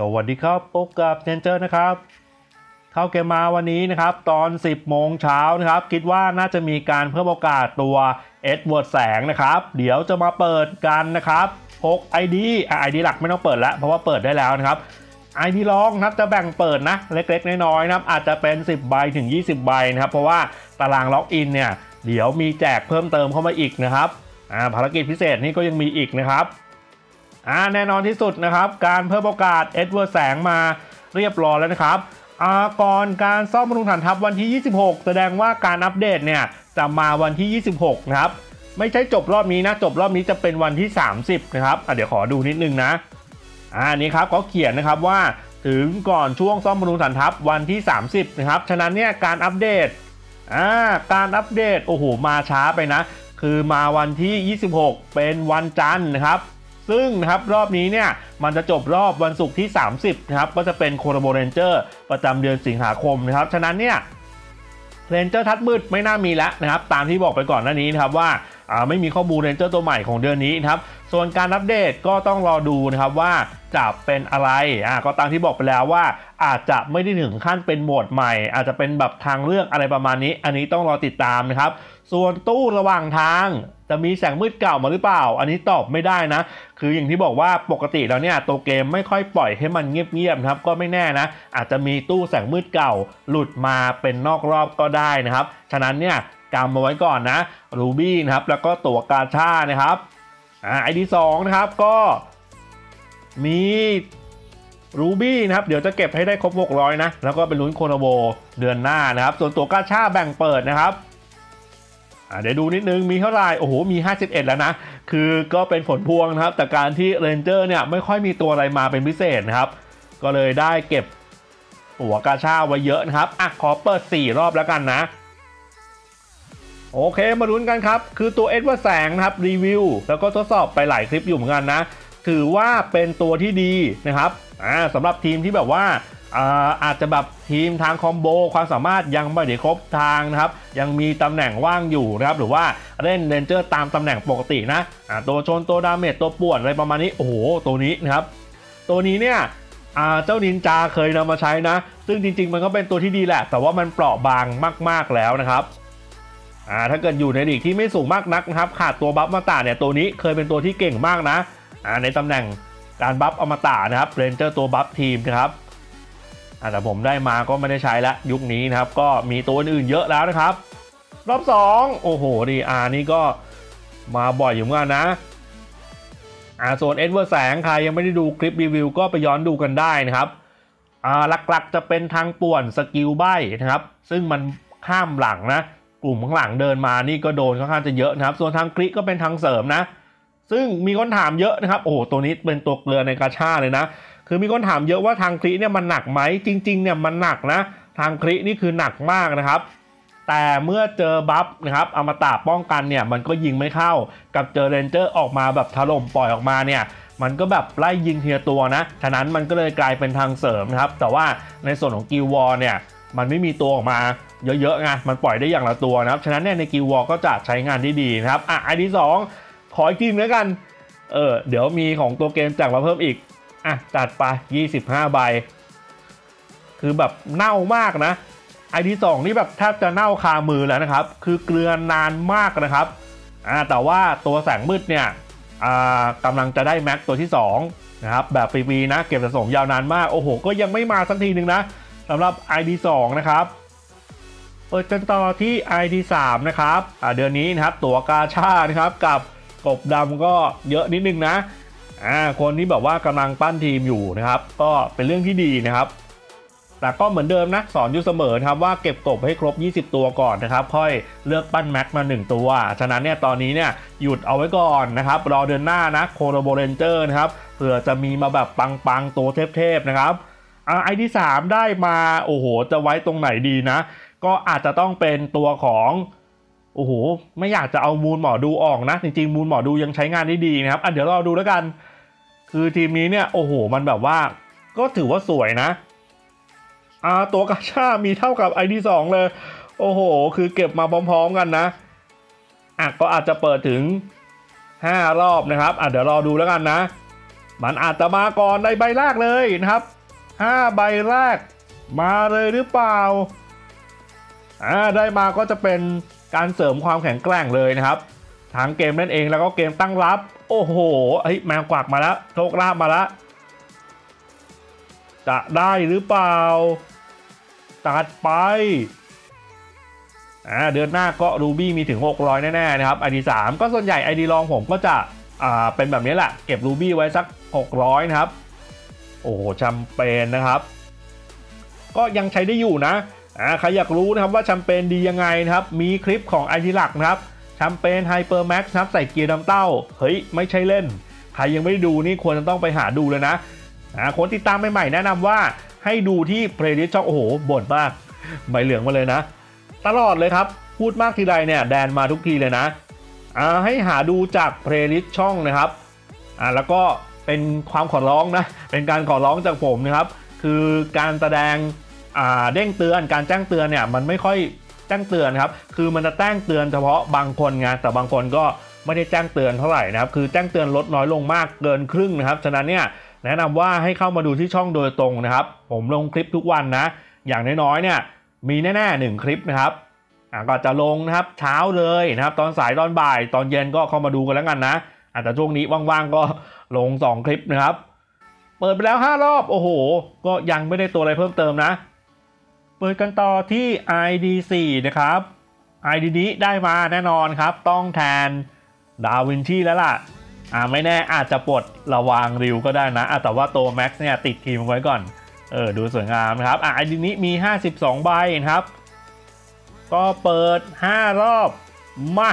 สวัสดีครับพบกับเนเจอร์นะครับ เข้าเกมมาวันนี้นะครับ ตอน 10 โมงเช้านะครับ คิดว่าน่าจะมีการเพิ่มโอกาสตัวเอ็ดเวิร์ดแสงนะครับ เดี๋ยวจะมาเปิดกันนะครับพก ID อะ ID หลักไม่ต้องเปิดแล้ว เพราะว่าเปิดได้แล้วนะครับ ID รองนับจะแบ่งเปิดนะ เล็กๆ น้อยๆนะครับ อาจจะเป็น 10 ใบถึง 20 ใบนะครับ เพราะว่าตาราง login เนี่ย เดี๋ยวมีแจกเพิ่มเติมเข้ามาอีกนะครับอ่าภารกิจพิเศษนี่ก็ยังมีอีกนะครับ อ่าแน่นอนที่สุดนะครับ การเพิ่มโอกาสเอ็ดเวิร์ดแสงมาเรียบร้อยแล้วนะครับอ่าก่อนการซ่อมบำรุงฐานทัพวันที่ 26 แสดงว่าการอัปเดตเนี่ยจะมาวันที่ 26 นะครับ ไม่ใช่จบรอบนี้นะ จบรอบนี้จะเป็นวันที่ 30 นะครับอะเดี๋ยวขอดูนิดนึงนะอ่านี่ครับเขาเขียนนะครับว่าถึงก่อนช่วงซ่อมบำรุงฐานทัพวันที่ 30 นะครับ ฉะนั้นเนี่ยการอัปเดตอ่าการอัปเดตโอ้โหมาช้าไปนะ คือมาวันที่ 26 เป็นวันจันทร์นะครับ ซึ่งนะครับรอบนี้เนี่ยมันจะจบรอบวันศุกร์ที่ 30นะครับก็จะเป็นโคโรโบ Ranger ประจำเดือนสิงหาคมนะครับฉะนั้นเนี่ย Ranger ธาตุมืดไม่น่ามีแล้วนะครับตามที่บอกไปก่อนหน้านี้นะครับว่าอ่าไม่มีข้อมูล Ranger ตัวใหม่ของเดือนนี้นะครับส่วนการอัปเดตก็ต้องรอดูนะครับว่าจะเป็นอะไรอ่าก็ตามที่บอกไปแล้วว่า อาจจะไม่ได้ถึงขั้นเป็นโหมดใหม่ อาจจะเป็นแบบทางเลือกอะไรประมาณนี้ อันนี้ต้องรอติดตามนะครับ ส่วนตู้ระหว่างทางจะมีแสงมืดเก่ามาหรือเปล่า อันนี้ตอบไม่ได้นะ คืออย่างที่บอกว่าปกติแล้วเนี่ยตัวเกมไม่ค่อยปล่อยให้มันเงียบๆนะครับ ก็ไม่แน่นะ อาจจะมีตู้แสงมืดเก่าหลุดมาเป็นนอกรอบก็ได้นะครับ ฉะนั้นเนี่ยกำมาไว้ก่อนนะรูบี้นะครับ แล้วก็ตัวกาชานะครับอ่าไอดีสองนะครับก็มีรูบี้นะครับเดี๋ยวจะเก็บให้ได้ครบ 600 นะ แล้วก็เป็นลุ้นโคนาโบเดือนหน้านะครับ ส่วนตัวกาชาแบ่งเปิดนะครับ เดี๋ยวดูนิดนึงมีเท่าไหร่โอ้โหมี 51 แล้วนะ คือก็เป็นผลพวงนะครับแต่การที่เรนเจอร์เนี่ยไม่ค่อยมีตัวอะไรมาเป็นพิเศษนะครับ ก็เลยได้เก็บหัวกาชาไว้เยอะนะครับอะขอเปิด 4 รอบแล้วกันนะ โอเคมาลุ้นกันครับ คือตัวเอ็ดเวอร์แสงนะครับรีวิวแล้วก็ทดสอบไปหลายคลิปอยู่เหมือนกันนะ ถือว่าเป็นตัวที่ดีนะครับอ่าสำหรับทีมที่แบบว่า อาอาจจะแบบทีมทาง combo ความสามารถยังไม่ได้ครบทางนะครับ ยังมีตำแหน่งว่างอยู่นะครับหรือว่าเล่น Ranger ตามตำแหน่งปกตินะตัวชนตัว damage ตัวป่วนอะไรประมาณนี้ โอ้โห ตัวนี้นะครับ ตัวนี้เนี่ยเจ้านินจาเคยนำมาใช้นะ ซึ่งจริง ๆ มันก็เป็นตัวที่ดีแหละ แต่ว่ามันเปราะบางมาก ๆแล้วนะครับถ้าเกิดอยู่ในลีกที่ไม่สูงมากนักนะครับ ขาดตัว buff อมตะเนี่ยตัวนี้เคยเป็นตัวที่เก่งมากนะในตำแหน่งการ buff อมตะนะครับ Ranger ตัว buff ทีมนะครับ แต่ผมได้มาก็ไม่ได้ใช้ละยุคนี้นะครับ ก็มีตัวอื่นเยอะแล้วนะครับ รอบ 2 โอ้โหดีอานี่ก็มาบ่อยอยู่เหมือนกันนะอาส่วนเอ็ดเวิร์ดแสงใครยังไม่ได้ดูคลิปรีวิวก็ไปย้อนดูกันได้นะครับหลักๆจะเป็นทางป่วน skill ใบ้นะครับ ซึ่งมันข้ามหลังนะ กลุ่มข้างหลังเดินมานี่ก็โดนค่อนข้างจะเยอะนะครับ ส่วนทาง crit ก็เป็นทางเสริมนะ ซึ่งมีคนถามเยอะนะครับ โอ้โหตัวนี้เป็นตัวเกลือในกาชาเลยนะ คือมีคนถามเยอะว่าทาง crit เนี่ยมันหนักไหมจริงๆเนี่ยมันหนักนะทาง crit นี่คือหนักมากนะครับ แต่เมื่อเจอ buff นะครับอมตะป้องกันเนี่ยมันก็ยิงไม่เข้ากับเจอ Ranger ออกมาแบบถล่มปล่อยออกมาเนี่ยมันก็แบบไล่ยิงทีละตัวนะ ฉะนั้นมันก็เลยกลายเป็นทางเสริมนะครับ แต่ว่าในส่วนของ Guild War เนี่ยมันไม่มีตัวออกมาเยอะๆไง มันปล่อยได้อย่างละตัวนะครับ ฉะนั้นเนี่ยใน Guild War ก็จะใช้งานที่ดีนะครับ อะ ID สองขออีกทีนึงแล้วกัน เออ เดี๋ยวมีของตัวเกมแจกมาเพิ่มอีก อะจัดไป 25 ใบ คือแบบเน่ามากนะไอดีสองนี่แบบแทบจะเน่าคามือแล้วนะครับ คือเกลือนนานมากนะครับอ่าแต่ว่าตัวแสงมืดเนี่ยอ่ากำลังจะได้แม็กตัวที่ 2 นะครับ แบบฟรีๆนะ เก็บสะสมยาวนานมาก โอ้โห ก็ยังไม่มาสักทีหนึ่งนะสำหรับ ID 2 นะครับเปิดกันต่อที่ ID 3 นะครับอ่าเดือนนี้นะครับ ตัวกาชานะครับ กับกบดำก็เยอะนิดนึงนะ อ่าคนที่แบบว่ากำลังปั้นทีมอยู่นะครับ ก็เป็นเรื่องที่ดีนะครับแต่ก็เหมือนเดิมนะสอนอยู่เสมอครับว่าเก็บกบให้ครบ 20 ตัวก่อนนะครับ ค่อยเลือกปั้นแม็กมา 1 ตัว ฉะนั้นเนี่ยตอนนี้เนี่ยหยุดเอาไว้ก่อนนะครับ รอเดือนหน้านะโคโรโบเรนเจอร์นะครับเผื่อจะมีมาแบบปังๆ ตัวเทพๆนะครับอ่าไอที่ 3 ได้มา โอ้โห จะไว้ตรงไหนดีนะ ก็อาจจะต้องเป็นตัวของ โอ้โห ไม่อยากจะเอามูลหมอดูออกนะ จริงๆ มูลหมอดูยังใช้งานได้ดีนะครับอะเดี๋ยวเราดูแล้วกัน คือทีมนี้เนี่ย โอ้โห มันแบบว่า ก็ถือว่าสวยนะอ่าตัวกาชามีเท่ากับไอที่สองเลย โอ้โห คือเก็บมาพร้อมๆกันนะอะก็อาจจะเปิดถึง 5 รอบนะครับอะเดี๋ยวรอดูแล้วกันนะ มันอาจจะมาก่อนในใบแรกเลยนะครับ 5 ใบแรกมาเลยหรือเปล่าอ่าได้มาก็จะเป็น การเสริมความแข็งแกร่งเลยนะครับทั้งเกมนั่นเองแล้วก็เกมตั้งรับ โอ้โหเฮ้ยแมวกวักมาแล้วโชคลาภมาแล้วจะได้หรือเปล่า ตัดไปอ่าเดือนหน้าก็รูบี้มีถึง 600 แน่ๆนะครับ ID 3ก็ส่วนใหญ่ ID รองผมก็จะอ่าเป็นแบบนี้แหละ เก็บ ruby ไว้สัก 600 นะครับ โอ้โหแชมเปญนะครับ ก็ยังใช้ได้อยู่นะ อ่าใครอยากรู้นะครับว่าแชมเปญดียังไงนะครับ มีคลิปของ ID หลักนะครับแชมเปญ hyper max นะครับใส่เกียร์ดำเต้า เฮ้ย ไม่ใช่เล่น ใครยังไม่ได้ดูนี่ควรจะต้องไปหาดูเลยนะอ่าคนติดตามใหม่ๆแนะนำว่าให้ดูที่ playlist ช่องโอ้โหบ่นมากใบเหลืองมาเลยนะ ตลอดเลยครับ พูดมากทีไรเนี่ยแดงมาทุกทีเลยนะอ่าให้หาดูจาก playlist ช่องนะครับอ่าแล้วก็เป็นความขอร้องนะ เป็นการขอร้องจากผมนะครับ คือการแสดง เด้งเตือนการแจ้งเตือนเนี่ยมันไม่ค่อยแจ้งเตือนครับ คือมันจะแจ้งเตือนเฉพาะบางคนไงแต่บางคนก็ไม่ได้แจ้งเตือนเท่าไหร่นะครับ คือแจ้งเตือนลดน้อยลงมากเกินครึ่งนะครับ ฉะนั้นเนี่ยแนะนำว่าให้เข้ามาดูที่ช่องโดยตรงนะครับ ผมลงคลิปทุกวันนะ อย่างน้อยๆเนี่ยมีแน่ๆหนึ่งคลิปนะครับก็จะลงนะครับเช้าเลยนะครับ ตอนสายตอนบ่าย ตอนเย็นก็เข้ามาดูกันแล้วกันนะอาจจะช่วงนี้ว่างๆก็ลง 2 คลิปนะครับ เปิดไปแล้ว 5 รอบ โอ้โห ก็ยังไม่ได้ตัวอะไรเพิ่มเติมนะ เปิดกันต่อที่ ID4 นะครับ ID นี้ได้มาแน่นอนครับ ต้องแทนดาวินชีแล้วล่ะ อ่าไม่แน่อาจจะปลดระวางริวก็ได้นะะแต่ว่าตัวแม็กซ์เนี่ยติดทีมไว้ก่อน เออดูสวยงามนะครับ อะ ID นี้มี 52 ใบนะครับ ก็เปิด 5 รอบ มา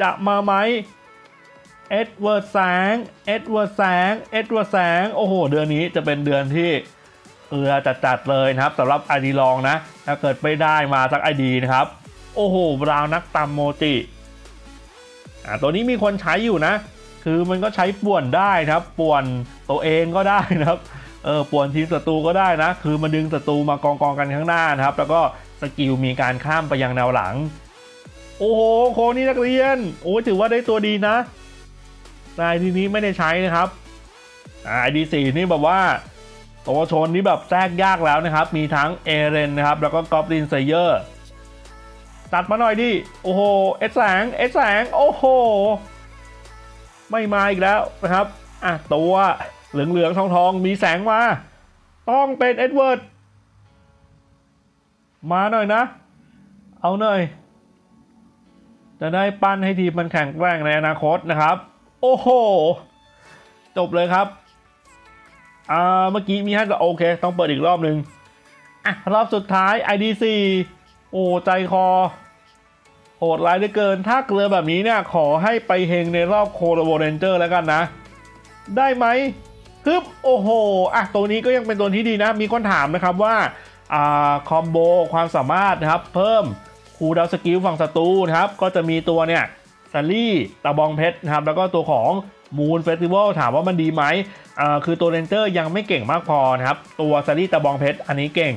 จะมาไหมเอ็ดเวิร์ดแสง เอ็ดเวิร์ดแสง เอ็ดเวิร์ดแสง โอ้โห เดือนนี้จะเป็นเดือนที่ เกลือจัดๆเลยนะครับสำหรับ ID รองนะถ้าเกิดไม่ได้มาสัก ID นะครับ โอ้โหบราวนักตำโมจิอ่าตัวนี้มีคนใช้อยู่นะ คือมันก็ใช้ป่วนได้นะครับป่วนตัวเองก็ได้นะครับเออป่วนทีมศัตรูก็ได้นะ คือมาดึงศัตรูมากองกองกันข้างหน้านะครับ แล้วก็ skill มีการข้ามไปยังแนวหลัง โอ้โหโคนี่นักเรียน โอ้ถือว่าได้ตัวดีนะ ID นี้ไม่ได้ใช้นะครับ ID สี่นี่แบบว่า ตัวชนนี่แบบแทรกยากแล้วนะครับ มีทั้งเอเรนนะครับ แล้วก็ Goblin Slayer ตัดมาหน่อยดิ โอ้โห เอ็ดแสง เอ็ดแสง โอ้โห ไม่มาอีกแล้วนะครับ อะ ตัวเหลืองๆทองๆมีแสงมา ต้องเป็นเอ็ดเวิร์ด มาหน่อยนะ เอาหน่อย จะได้ปั้นให้ทีมมันแข็งแกร่งในอนาคตนะครับ โอ้โห จบเลยครับ อ่าเมื่อกี้มีให้โอเค ต้องเปิดอีกรอบหนึ่งอะ รอบสุดท้าย ID4 โอ้ใจคอ โหดร้ายเหลือเกิน ถ้าเกลือแบบนี้เนี่ย ขอให้ไปเฮงในรอบ collabo ranger แล้วกันนะ ได้ไหมฮึบโอ้โห อะ ตัวนี้ก็ยังเป็นตัวที่ดีนะ มีคนถามนะครับว่า อ่า combo ความสามารถนะครับ เพิ่ม cooldown skill ฝั่งศัตรูนะครับ ก็จะมีตัวเนี่ยซัลลี่ตะบองเพชรนะครับ แล้วก็ตัวของ Moon Festival ถามว่ามันดีไหมอ่าคือตัว ranger ยังไม่เก่งมากพอนะครับ ตัวซัลลี่ตะบองเพชรอันนี้เก่ง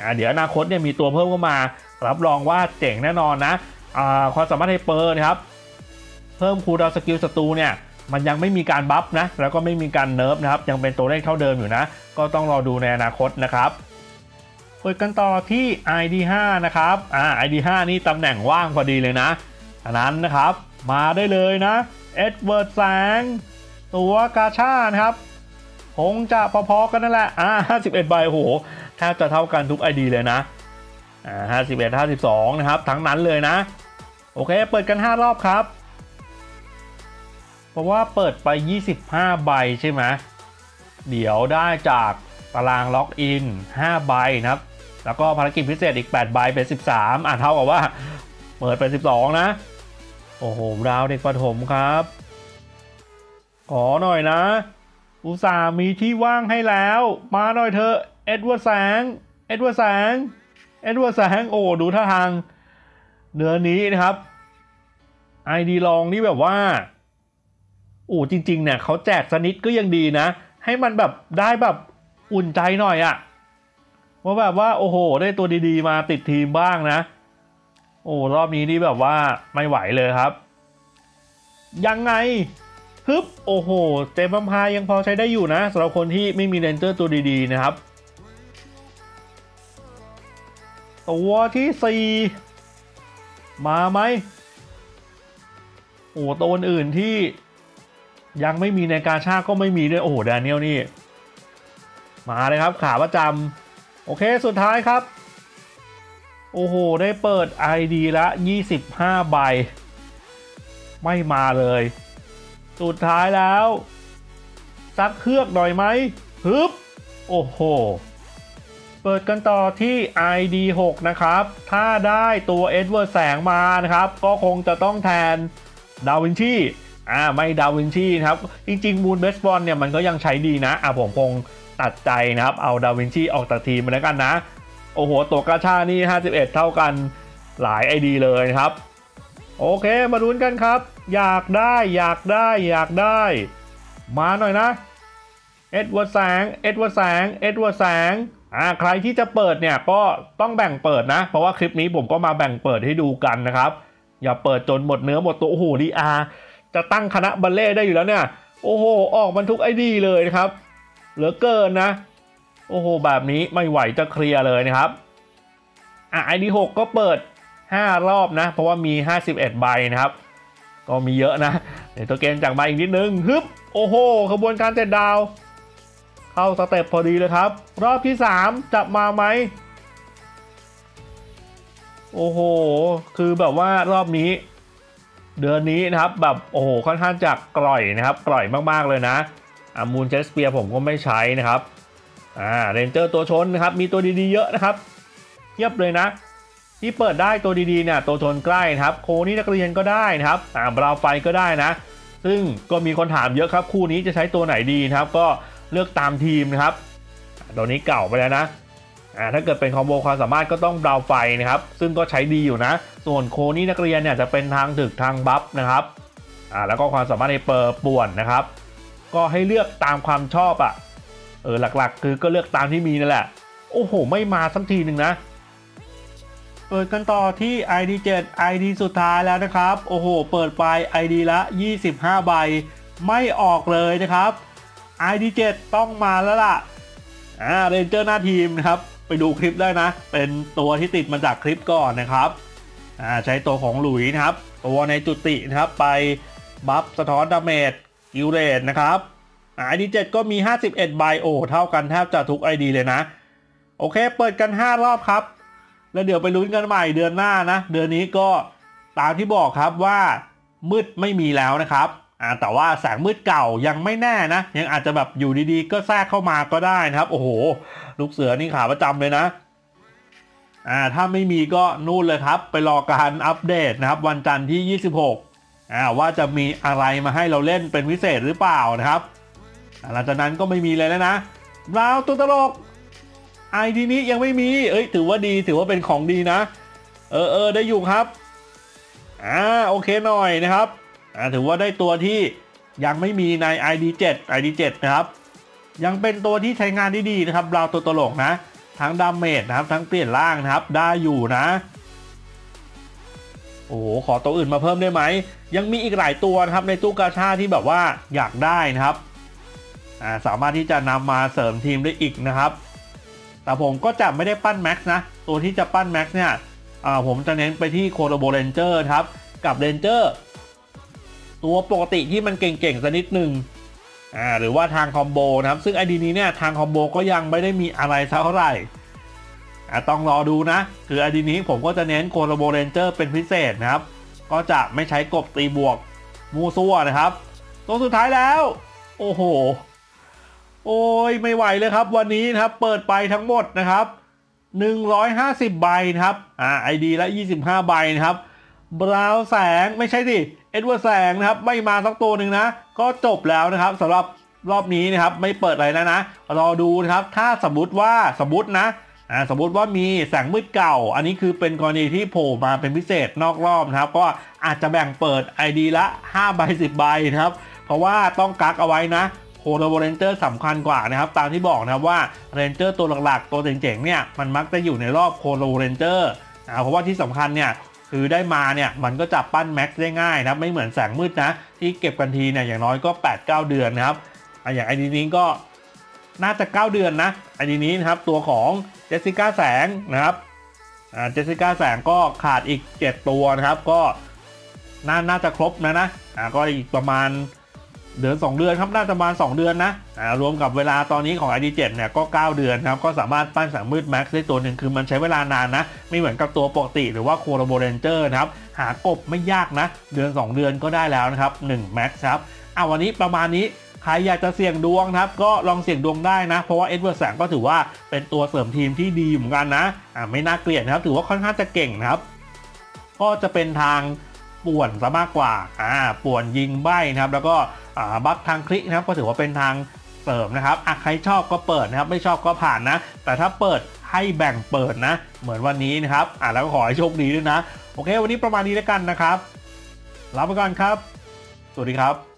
อ่าเดี๋ยวอนาคตเนี่ยมีตัวเพิ่มเข้ามา รับรองว่าเจ๋งแน่นอนนะอ่าความสามารถ hyper นะครับ เพิ่ม cooldown skill ศัตรูเนี่ยมันยังไม่มีการ buff นะ แล้วก็ไม่มีการ nerf นะครับ ยังเป็นตัวเลขเท่าเดิมอยู่นะ ก็ต้องรอดูในอนาคตนะครับเปิดกันต่อที่ ID5 นะครับ อ่า ID5 นี่ตำแหน่งว่างพอดีเลยนะฉะนั้นนะครับ มาได้เลยนะ เอ็ดเวิร์ดแสง ตัวกาชานะครับ คงจะพอๆกันนั่นแหละ อ่า51 ใบโอ้โหแทบจะเท่ากันทุก ID เลยนะ อ่า51 52 นะครับ ทั้งนั้นเลยนะ โอเค เปิดกัน 5 รอบครับ เพราะว่าเปิดไป 25 ใบใช่ไหม เดี๋ยวได้จากตารางล็อกอิน 5 ใบนะครับ แล้วก็ภารกิจพิเศษอีก 8 ใบเป็น 13 อะเท่ากับว่า เปิดเป็น 12 นะ โอ้โหบราวเด็กประถมครับ ขอหน่อยนะ อุตส่าห์มีที่ว่างให้แล้ว มาหน่อยเถอะ เอ็ดเวิร์ดแสง เอ็ดเวิร์ดแสง เอ็ดเวิร์ดแสง โอ้ ดูท่าทางเดือนนี้นะครับ ID รองนี่แบบว่าโอ้จริง ๆ เนี่ยเขาแจกสนิทก็ยังดีนะ ให้มันแบบได้แบบอุ่นใจหน่อยอะว่าแบบว่าโอ้โห ได้ตัวดีๆ มาติดทีมบ้างนะ อ้รอบนี้นี่แบบว่าไม่ไหวเลยครับ ยังไงฮึบโอ้โหเจมพัมพายังพอใช้ได้อยู่นะสำหรับคนที่ไม่มีเรนเจอร์ตัวดีๆนะครับ ตัวที่4มาไหมโอ้ตัวอื่นที่ยังไม่มีในกาชาก็ไม่มีด้วย โอ้โหแดเนียลนี่ มาเลยครับขาประจำโอเคสุดท้ายครับ โอ้โห ได้เปิด ID ละ 25 ใบ ไม่มาเลย สุดท้ายแล้ว ซักเฮือกหน่อยไหมฮึบ โอ้โห เปิดกันต่อที่ ID 6 นะครับ ถ้าได้ตัวเอ็ดเวิร์ดแสงมานะครับ ก็คงจะต้องแทนดาวินชีอ่าไม่ดาวินชีนะครับ จริงๆมูนเบสบอลเนี่ยมันก็ยังใช้ดีนะ อ่าผมคงตัดใจนะครับ เอาดาวินชีออกจากทีมมาแล้วกันนะ โอ้โหตัวกาชานี่ 51 เท่ากันหลาย ID เลยนะครับ โอเคมาลุ้นกันครับ อยากได้อยากได้อยากได้ มาหน่อยนะเอ็ดเวิร์ดแสงเอ็ดเวิร์ดแสงเอ็ดเวิร์ดแสงอ่าใครที่จะเปิดเนี่ยก็ต้องแบ่งเปิดนะ เพราะว่าคลิปนี้ผมก็มาแบ่งเปิดให้ดูกันนะครับ อย่าเปิดจนหมดเนื้อหมดตัวโอ้โหดีอาจะตั้งคณะบัลเล่ได้อยู่แล้วเนี่ย โอ้โห ออกมันทุก ID เลยนะครับ เหลือเกินนะ โอ้โห แบบนี้ไม่ไหวจะเคลียร์เลยนะครับอะ ID หกก็เปิด 5 รอบนะ เพราะว่ามี 51 ใบนะครับ ก็มีเยอะนะเดี๋ยวตัวเกมจากมาอีกนิดนึงฮึบโอ้โหขบวนการเจ็ดดาว เข้า step พอดีเลยครับ รอบที่ 3 จะมาไหมโอ้โห คือแบบว่ารอบนี้ เดือนนี้นะครับ แบบโอ้โหค่อนข้างจะกร่อยนะครับ กร่อยมากๆเลยนะอามูนเชสเปียผมก็ไม่ใช้นะครับ อ่าเรนเจอร์ตัวชนนะครับมีตัวดีๆเยอะนะครับเทียบเลยนะ ที่เปิดได้ตัวดีๆเนี่ยตัวชนใกล้นะครับ โคนี่นักเรียนก็ได้นะครับอ่าบราวไฟก็ได้นะ ซึ่งก็มีคนถามเยอะครับ คู่นี้จะใช้ตัวไหนดีนะครับ ก็เลือกตามทีมนะครับตัวนี้เก่าไปแล้วนะอ่าถ้าเกิดเป็นคอมโบความสามารถก็ต้องบราวไฟนะครับ ซึ่งก็ใช้ดีอยู่นะ ส่วนโคนี่นักเรียนเนี่ยจะเป็นทางถึกทางบัฟนะครับอ่าแล้วก็ความสามารถในเปิดป่วนนะครับ ก็ให้เลือกตามความชอบอะ่ะ ออหลักๆ คือก็เลือกตามที่มีนั่นแหละ โอ้โห ไม่มาสักทีหนึ่งนะ เปิดกันต่อที่ ID 7 ID สุดท้ายแล้วนะครับ โอ้โห เปิดไป ID ละ 25 ใบ ไม่ออกเลยนะครับ ID 7 ต้องมาแล้วล่ะ อ่า ranger หน้าทีมนะครับ ไปดูคลิปได้นะ เป็นตัวที่ติดมาจากคลิปก่อนนะครับ อ่าใช้ตัวของหลุยนะครับ ตัวในจุตินะครับไป buff สะท้อน damage guild raid นะครับ อ่า ID 7 ก็มี 51ใบโอ้เท่ากันแทบจะทุก ID เลยนะ โอเค เปิดกัน 5 รอบครับ แล้วเดี๋ยวไปลุ้นกันใหม่เดือนหน้านะ เดือนนี้ก็ตามที่บอกครับว่ามืดไม่มีแล้วนะครับอ่าแต่ว่าแสงมืดเก่ายังไม่แน่นะ ยังอาจจะแบบอยู่ดีๆ ก็แทรกเข้ามาก็ได้นะครับ โอ้โห ลูกเสือนี่ขาประจำเลยนะอ่าถ้าไม่มีก็นู่นเลยครับ ไปรอการอัปเดตนะครับ วันจันทร์ที่ 26อ่าว่าจะมีอะไรมาให้เราเล่นเป็นพิเศษหรือเปล่านะครับ หลังจากนั้นก็ไม่มีเลยแล้วนะราวตัวตลกไอทีนี้ยังไม่มี เอ้ย ถือว่าดีถือว่าเป็นของดีนะ เออเออได้อยู่ครับ อ่า โอเคหน่อยนะครับ อ่า ถือว่าได้ตัวที่ยังไม่มีใน ID7 ID7 นะครับ ยังเป็นตัวที่ใช้งานได้ดีนะครับ ราวตัวตลกนะ ทั้งดาเมจนะครับ ทั้งเปลี่ยนร่างนะครับ ได้อยู่นะ โอ้โห ขอตัวอื่นมาเพิ่มได้ไหม ยังมีอีกหลายตัวนะครับในตู้กาชาที่แบบว่าอยากได้นะครับ สามารถที่จะนำมาเสริมทีมได้อีกนะครับ แต่ผมก็จะไม่ได้ปั้น Max นะ ตัวที่จะปั้น Max เนี่ยผมจะเน้นไปที่ collabo ranger ครับ กับ ranger ตัวปกติที่มันเก่งๆสักนิดหนึ่งอ่าหรือว่าทาง combo นะครับ ซึ่ง ID นี้เนี่ยทาง combo ก็ยังไม่ได้มีอะไรเท่าไหร่อ่าต้องรอดูนะ คือ ID นี้ผมก็จะเน้น collabo ranger เป็นพิเศษนะครับ ก็จะไม่ใช้กบตีบวกมูซัวนะครับ ตัวสุดท้ายแล้ว โอ้โห โอ้ยไม่ไหวเลยครับ วันนี้นะครับเปิดไปทั้งหมดนะครับ 150 ใบนะครับอ่า ID ละ 25 ใบนะครับบราวน์แสงไม่ใช่สิเอ็ดเวิร์ดแสงนะครับไม่มาสักตัวหนึ่งนะ ก็จบแล้วนะครับสำหรับรอบนี้นะครับไม่เปิดอะไรแล้วนะรอดูนะครับถ้าสมมติว่าสมมตินะอ่าสมมติว่ามีแสงมืดเก่า อันนี้คือเป็นกรณีที่โผล่มาเป็นพิเศษนอกรอบนะครับ ก็อาจจะแบ่งเปิด ID ละ 5 ใบ 10 ใบนะครับ เพราะว่าต้องกักเอาไว้นะ collabo ranger สำคัญกว่านะครับตามที่บอกนะครับว่า ranger ตัวหลักๆ ตัวเจ๋งๆเนี่ยมันมักจะอยู่ในรอบ collabo ranger เพราะว่าที่สำคัญเนี่ยคือได้มาเนี่ยมันก็จับปั้น Max ได้ง่ายนะไม่เหมือนแสงมืดนะที่เก็บกันทีเนี่ยอย่างน้อยก็ 8-9 เดือนนะครับอะอย่าง ID นี้ก็น่าจะ 9 เดือนนะ ID นี้นะครับตัวของเจสสิก้าแสงนะครับเจสสิก้าแสงก็ขาดอีก 7 ตัวนะครับก็น่าน่าจะครบนะนะก็อีกประมาณ เดือน 2 เดือนครับน่าจะประมาณ 2 เดือนนะอ่ารวมกับเวลาตอนนี้ของ ID7 เนี่ยก็ 9 เดือนครับก็สามารถปั้นแสงมืด Max ได้ตัวหนึ่งคือมันใช้เวลานานนะ ไม่เหมือนกับตัวปกติหรือว่า collabo ranger นะครับหากบไม่ยากนะ เดือน 2 เดือนก็ได้แล้วนะครับ1 Max ครับเอาวันนี้ประมาณนี้ใครอยากจะเสี่ยงดวงครับก็ลองเสี่ยงดวงได้นะ เพราะว่าเอ็ดเวิร์ดแสงก็ถือว่าเป็นตัวเสริมทีมที่ดีเหมือนกันนะอ่าไม่น่าเกลียดนะครับถือว่าค่อนข้างจะเก่งนะครับก็จะเป็นทาง ป่วนซะมากกว่าอ่าป่วนยิงใบนะครับ แล้วก็อ่าบัฟทางคลิกนะครับก็ถือว่าเป็นทางเสริมนะครับอะใครชอบก็เปิดนะครับ ไม่ชอบก็ผ่านนะ แต่ถ้าเปิดให้แบ่งเปิดนะ เหมือนวันนี้นะครับอ่าแล้วก็ขอให้โชคดีด้วยนะ โอเค วันนี้ประมาณนี้แล้วกันนะครับลาไปก่อนครับ สวัสดีครับ